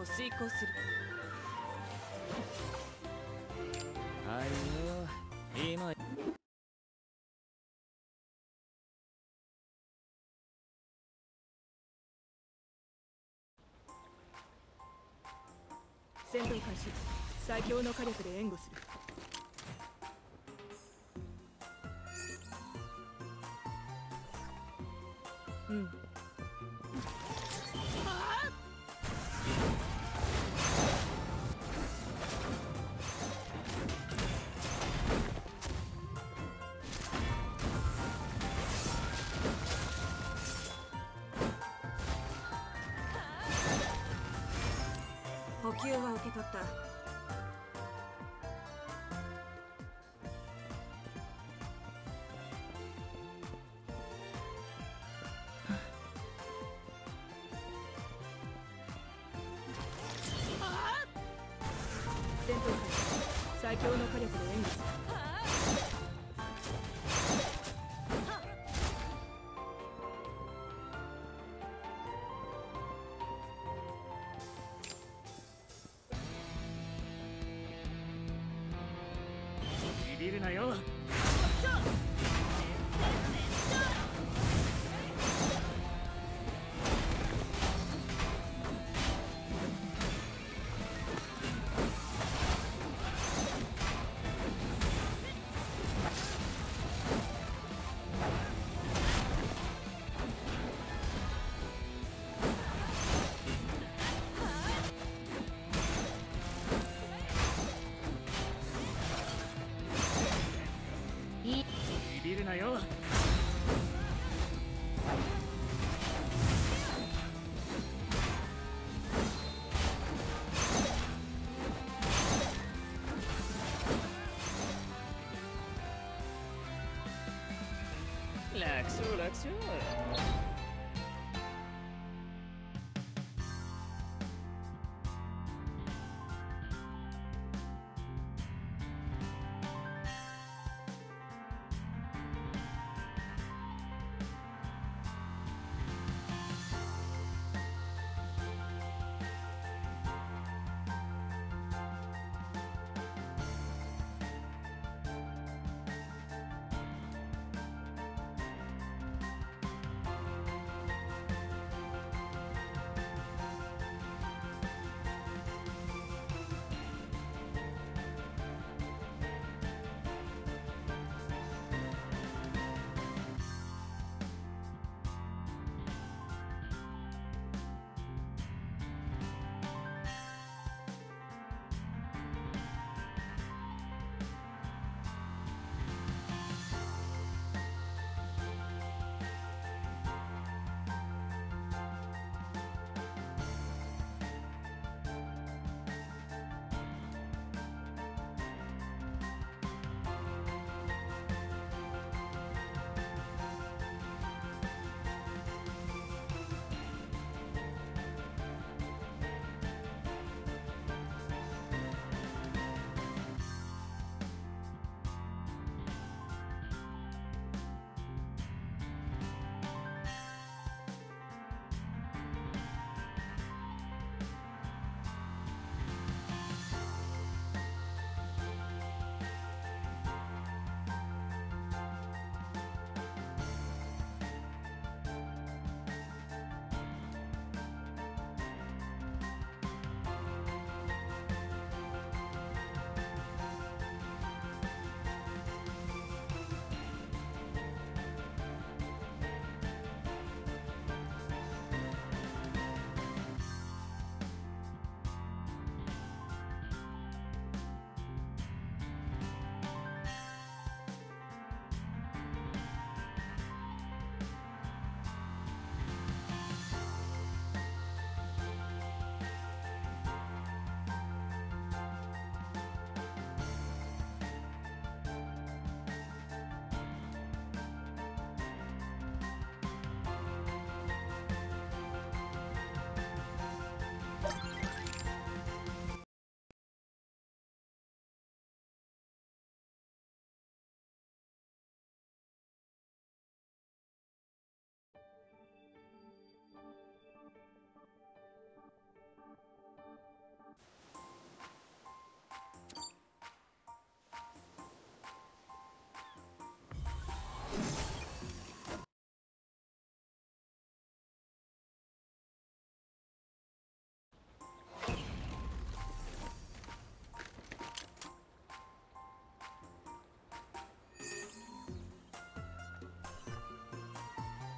を遂行する。はいよ。今。戦闘開始最強の火力で援護するかった。戦闘開始最強の l'action, l'action.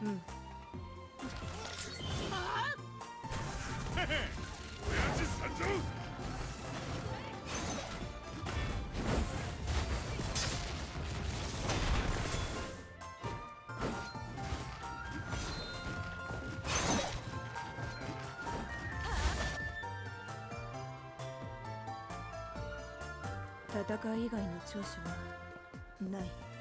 戦い以外の長所はない。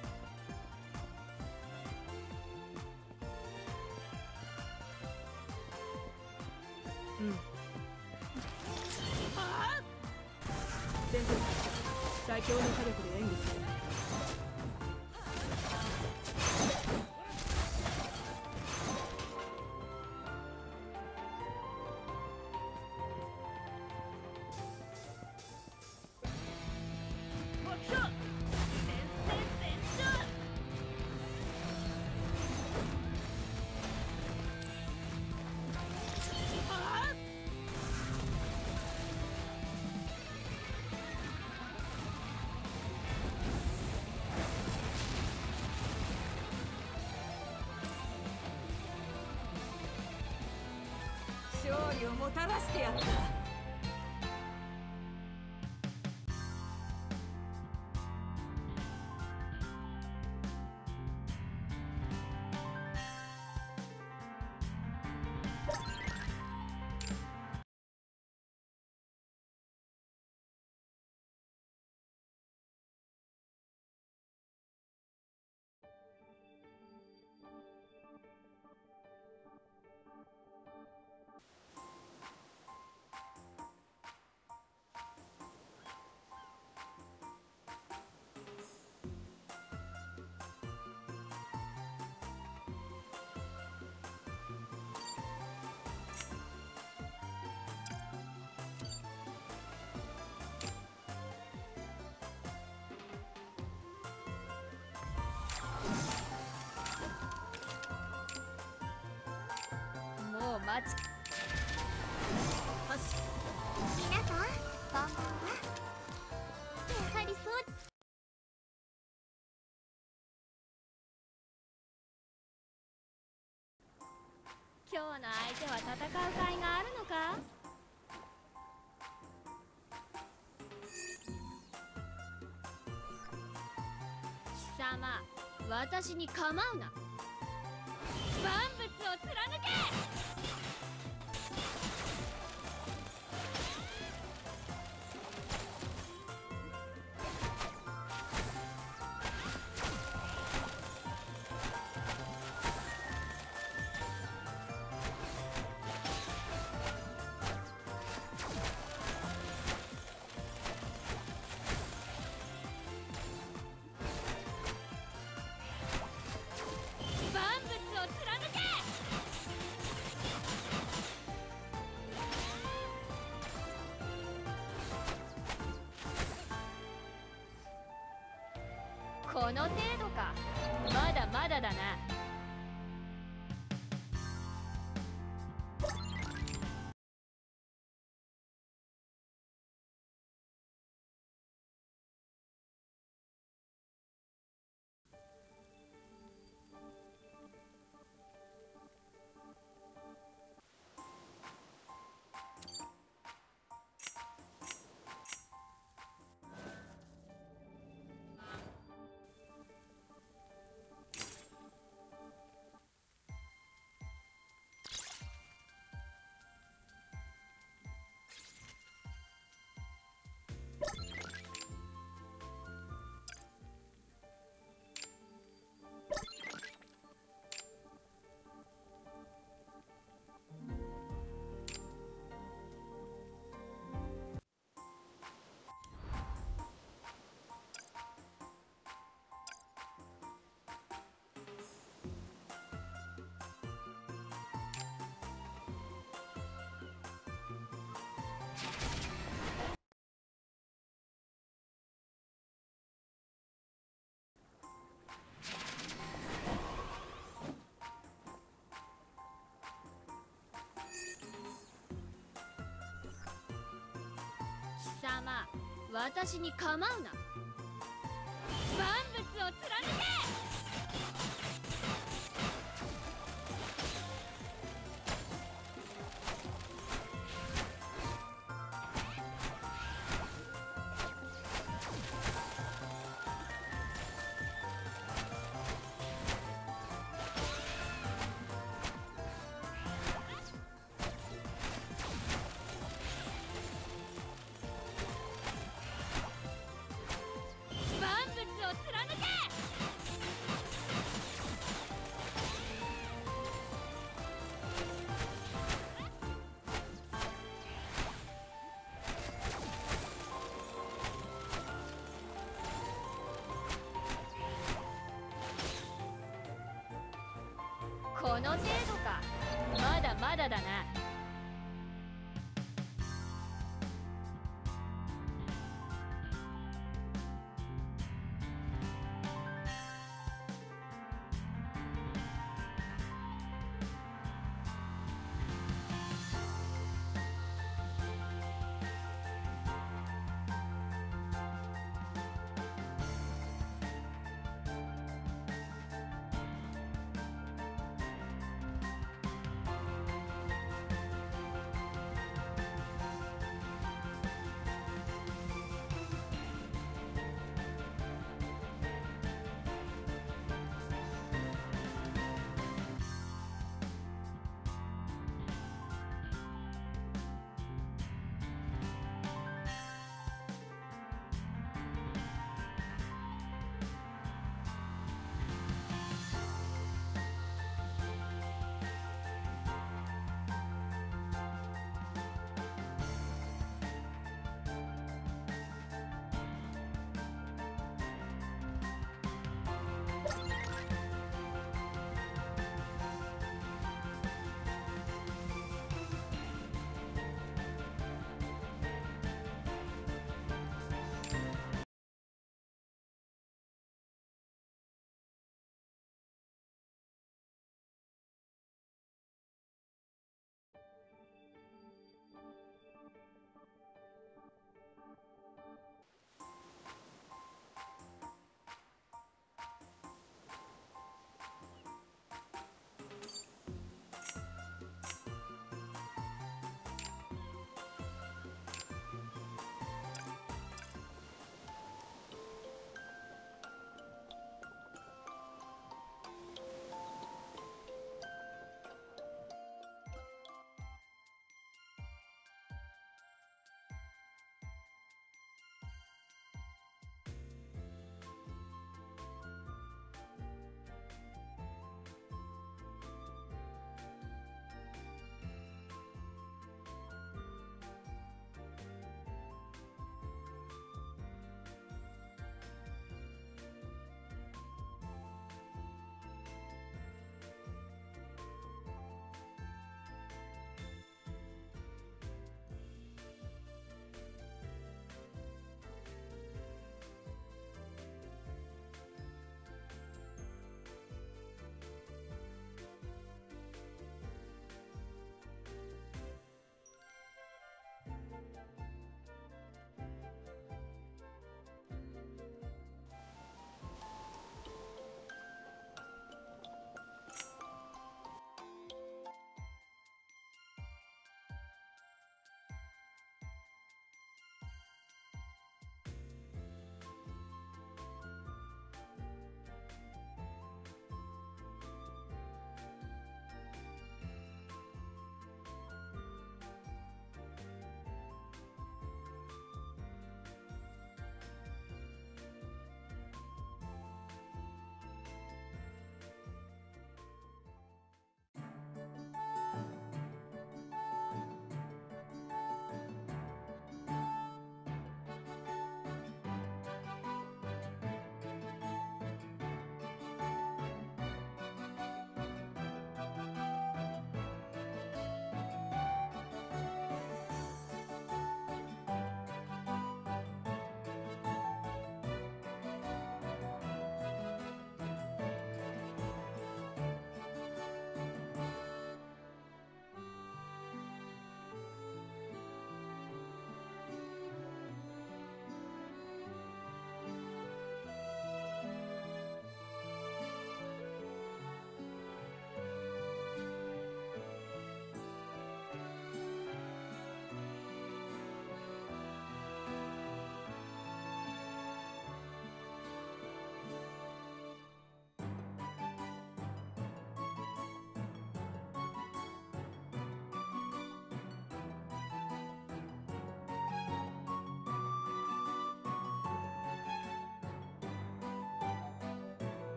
うん。戦闘機最強の火力で演技する。待ち。皆さんこんばんはやはりそう今日の相手は戦う甲斐があるのか貴様私に構うな万物を貫け様私に構うな。万物を貫け！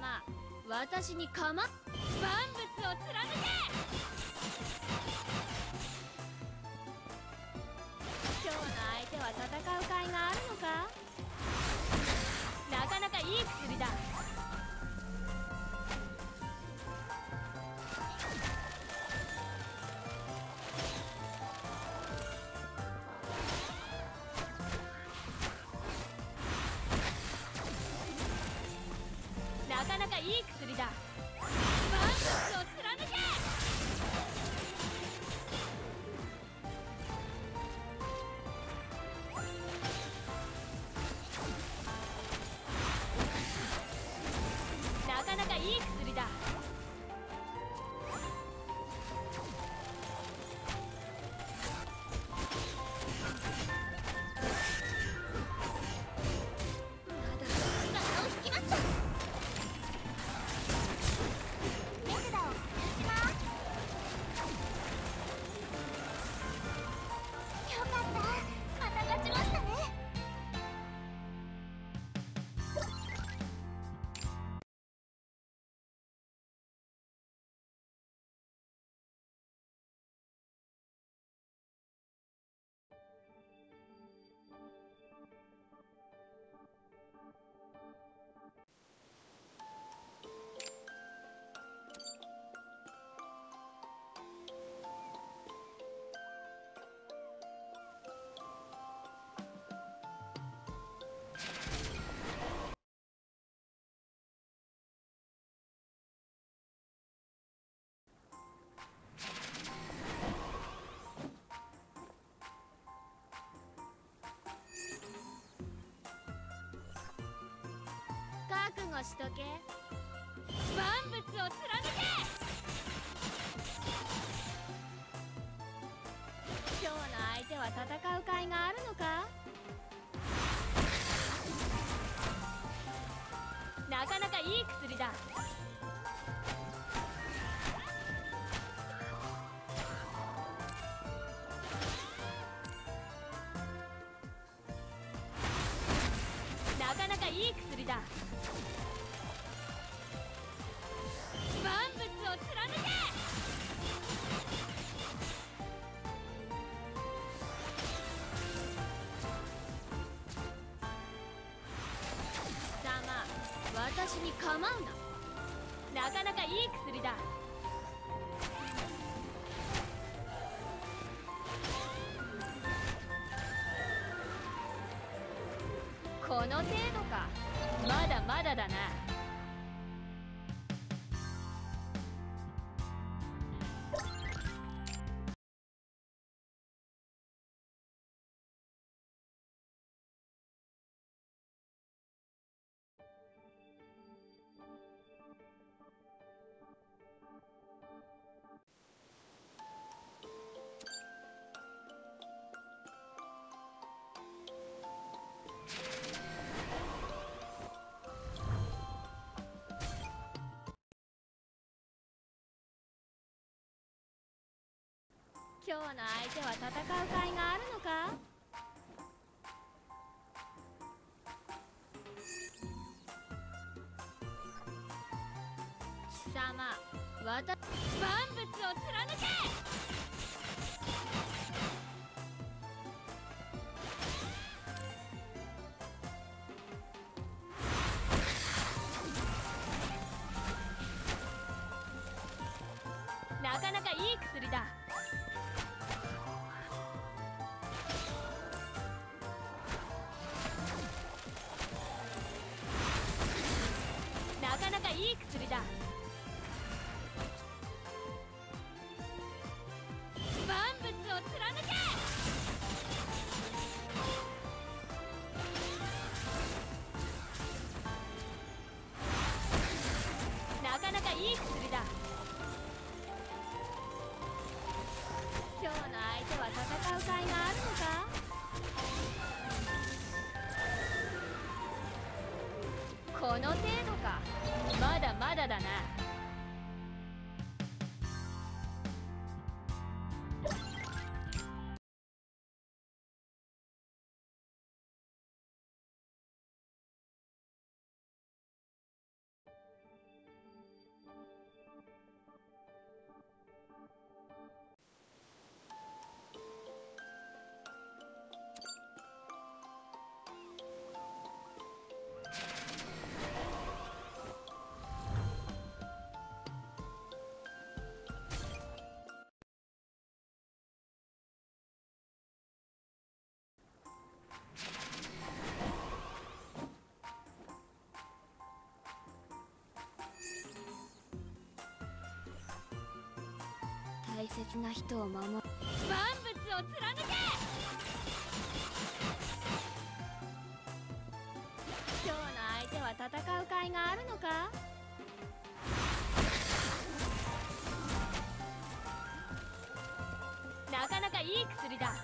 様私にかま万物を貫け！今日の相手は戦う甲斐があるのか？なかなかいい薬だ。構うな今日の相手は戦う甲斐があるのか？貴様わた万物を貫け！なかなかいい薬だ。切な人を守る。万物を貫け。今日の相手は戦う甲斐があるのか？なかなかいい薬だ。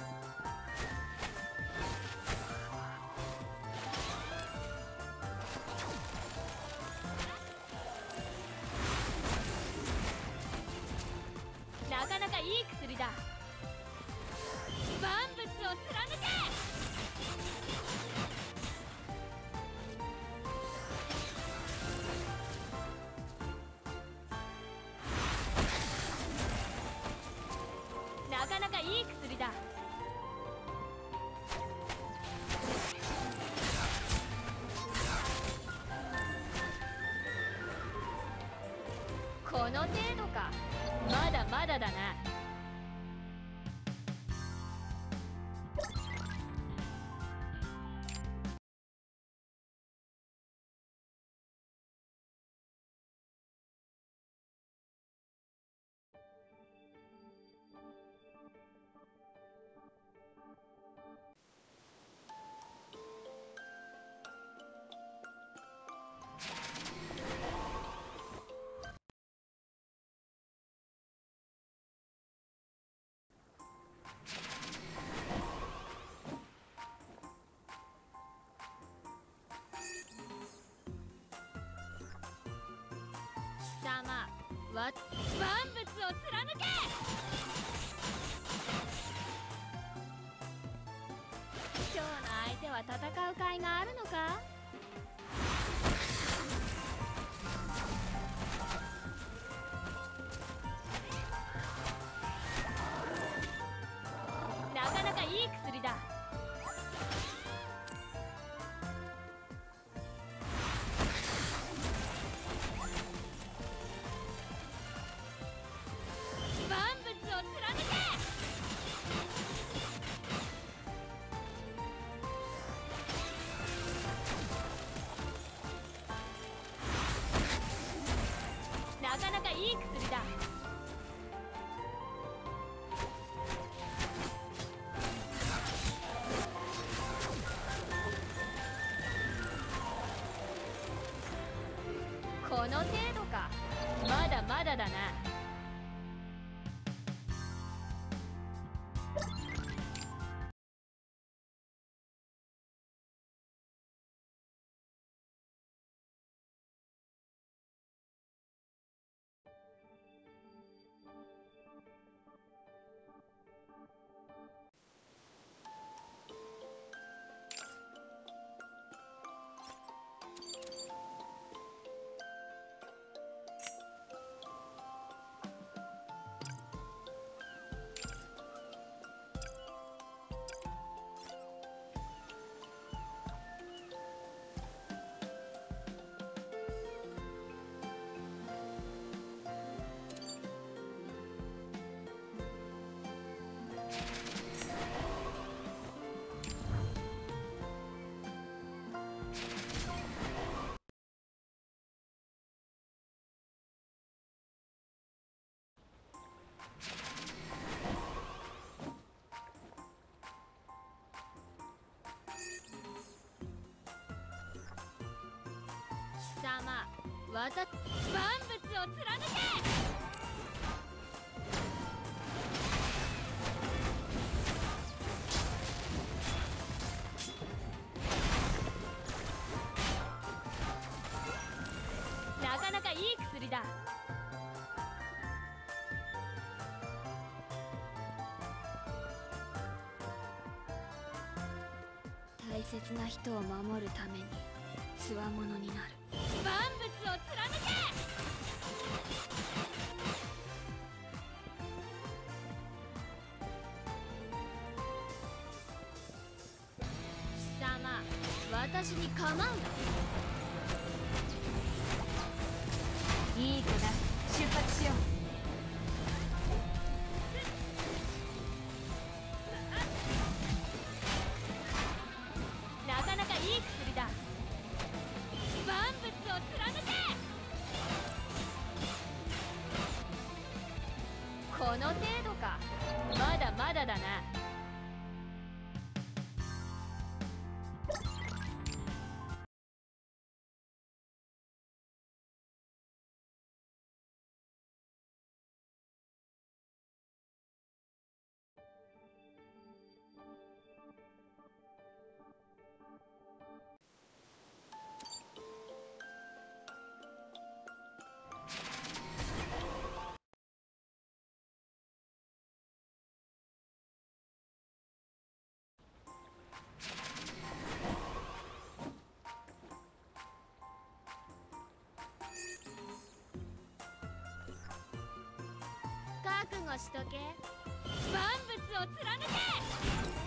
貴様わた万物を貫け！な人を守るためにつわものになる。万物を貫け貴様私に構うな。しとけ。万物を貫け。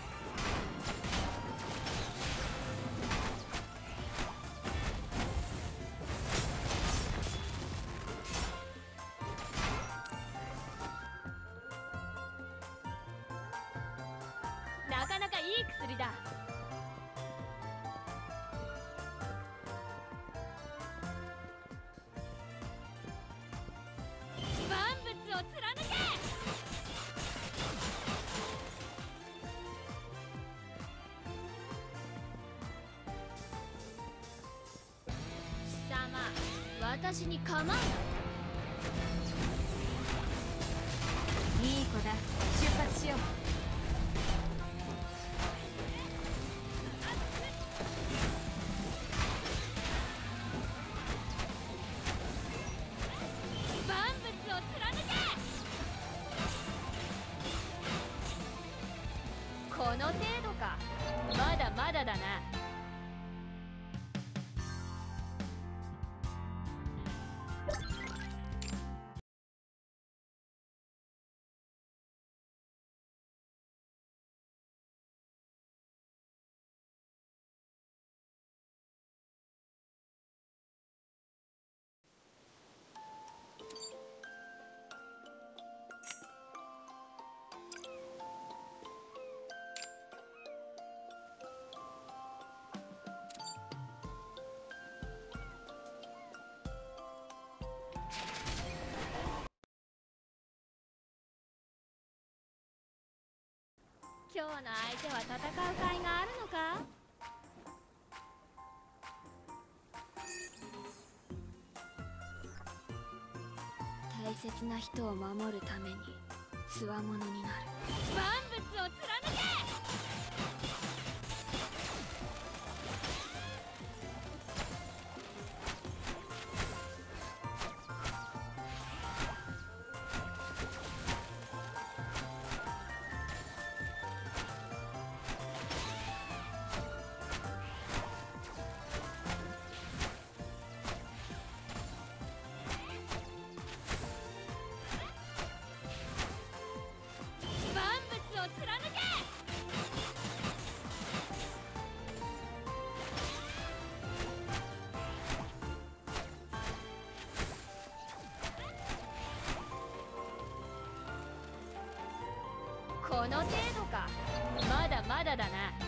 私に構うな。今日の相手は戦う甲斐があるのか？大切な人を守るためにつわものになる。万物を貫け！の程度か。まだまだだな。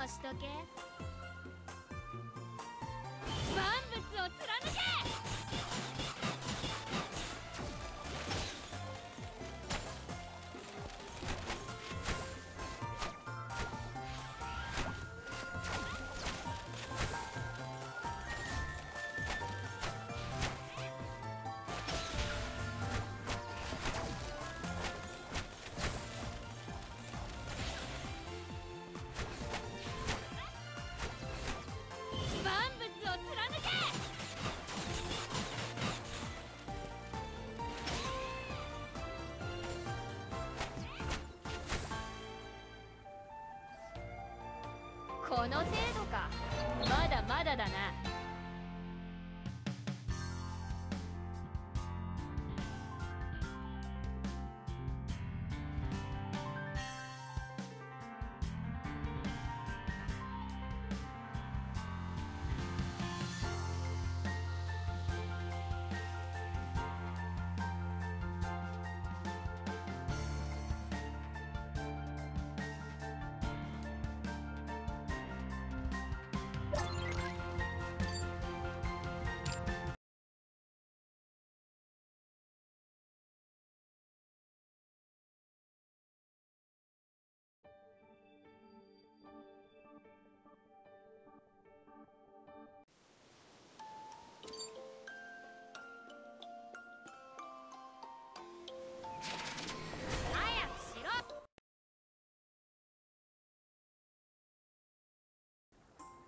覚悟しとけ。この程度か。まだまだだな。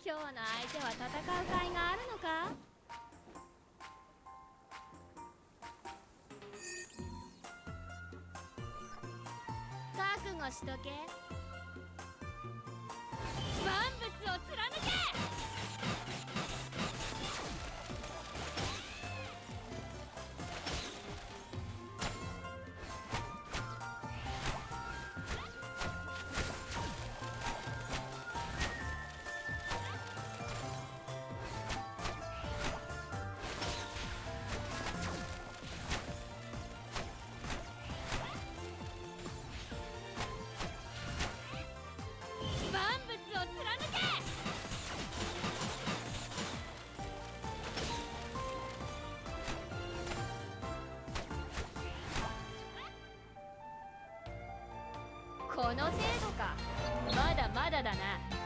今日の相手は戦う甲斐があるのか？覚悟しとけ。万物を貫くの程度か。まだまだだな。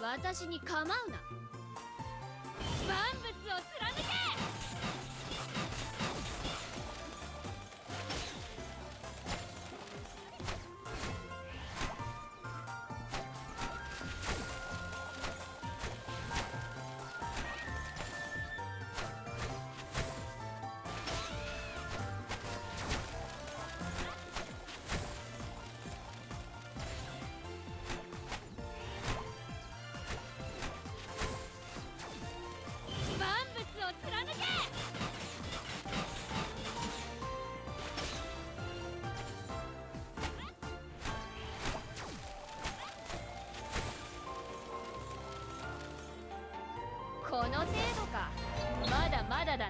私に構うな。万物を貫け！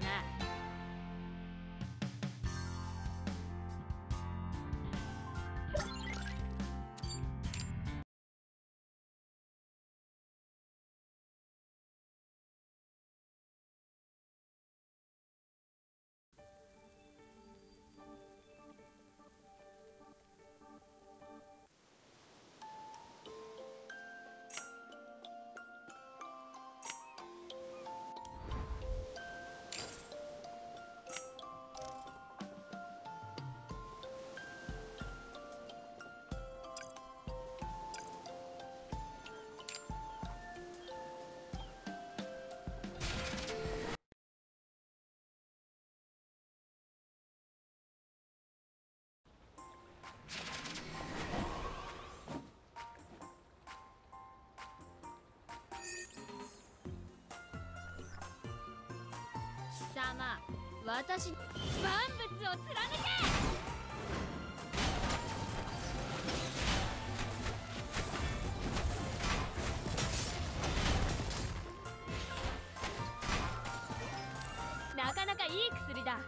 だな。様私万物を貫けなかなかいい薬だ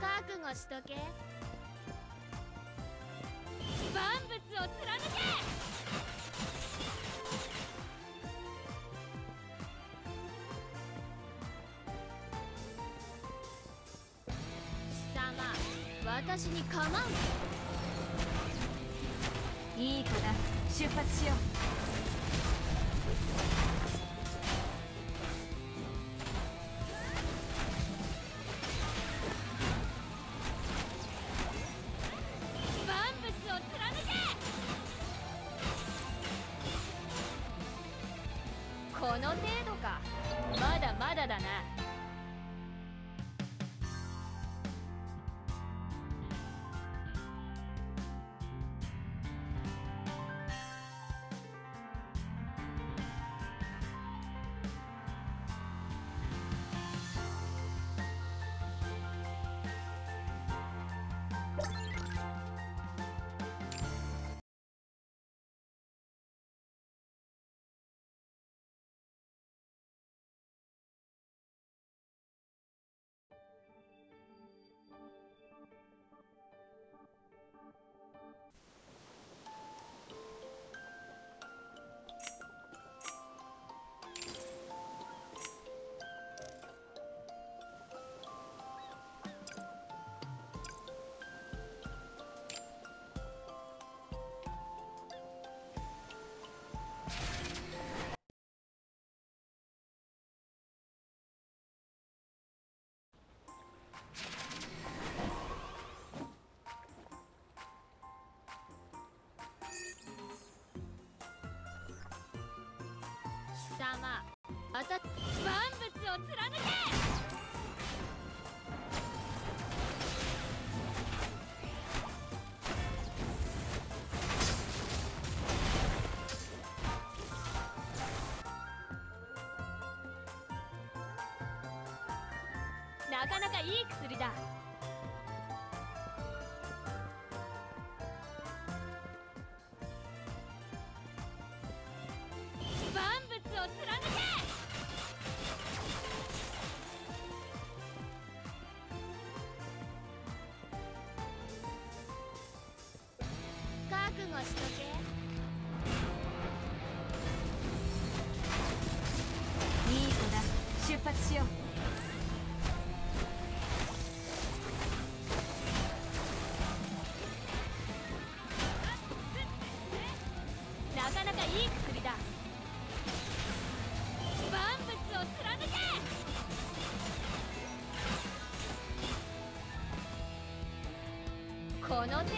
覚悟しとけ。私に構ういいから出発しよう。様た万物を貫け。なかなかいい薬だ。monote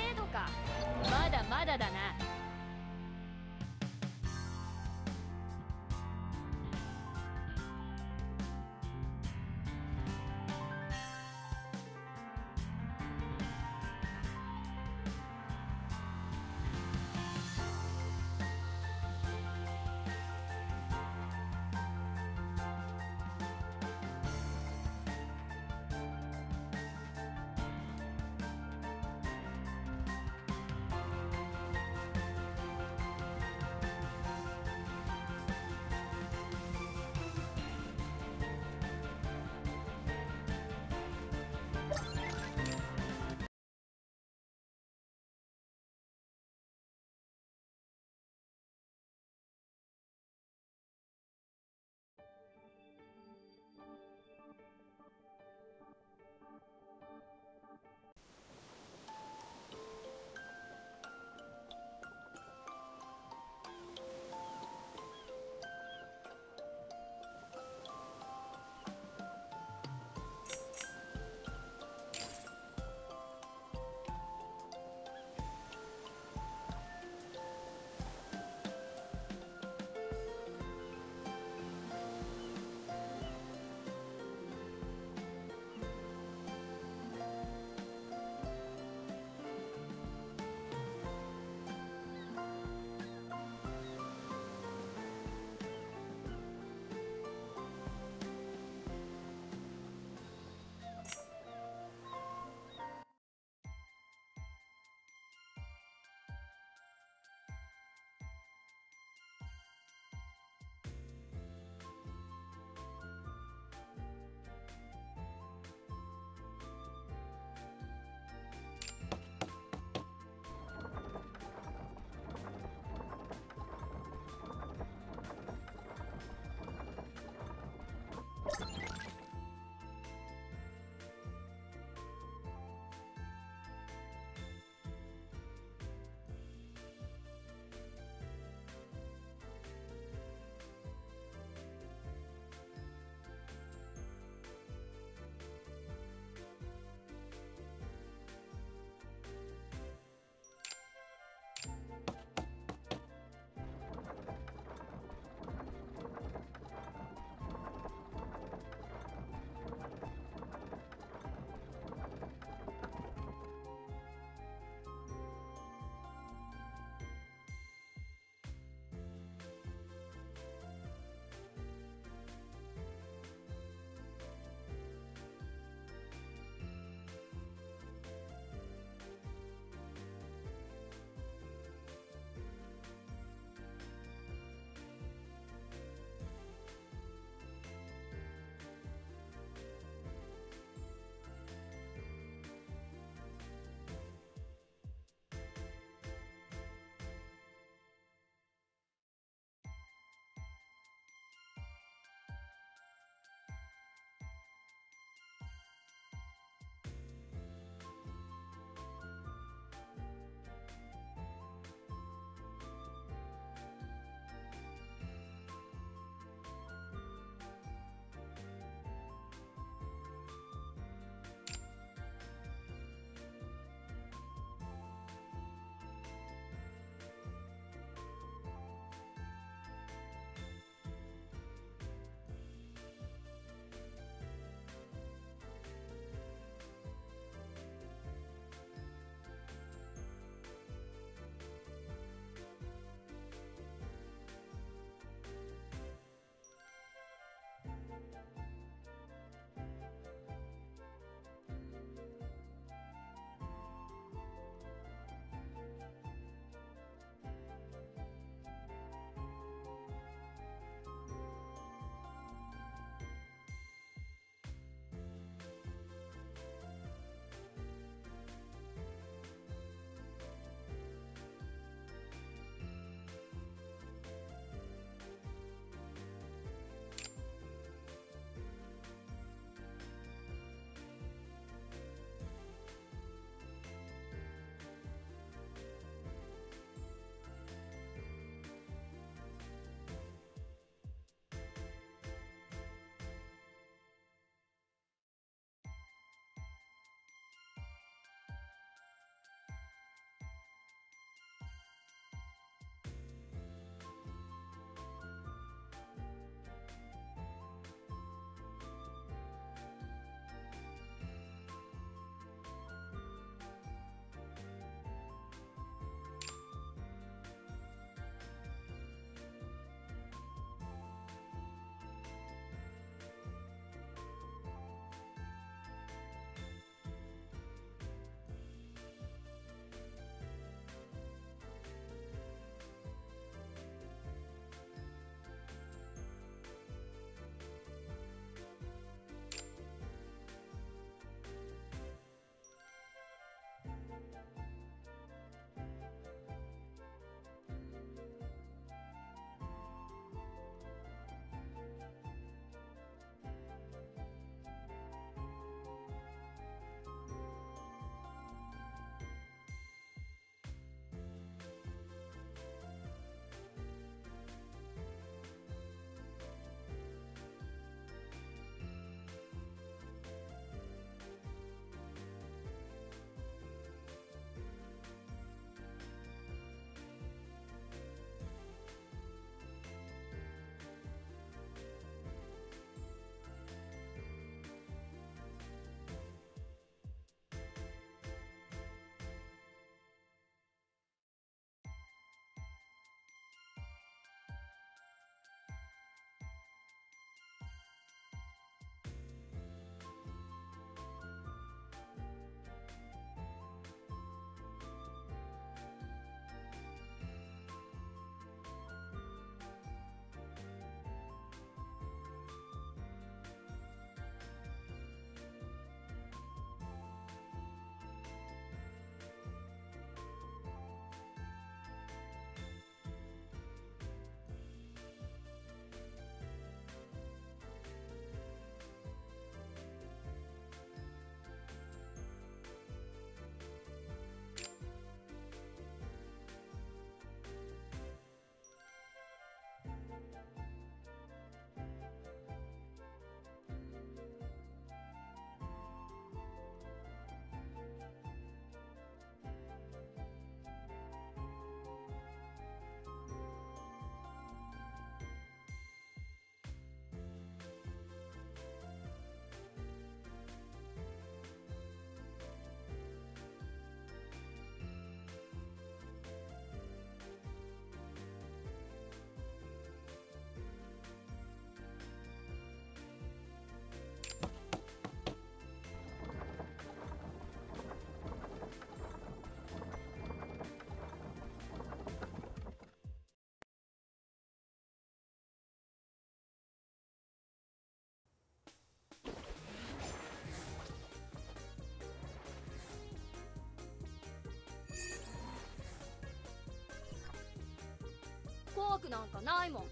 なんかないもん。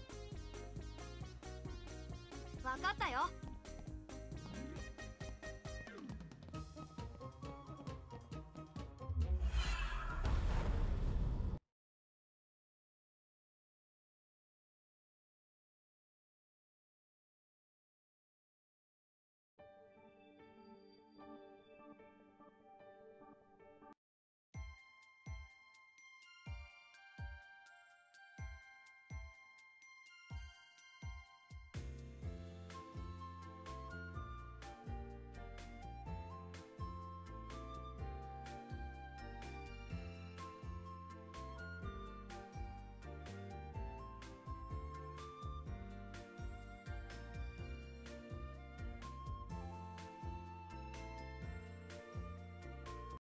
分かったよ。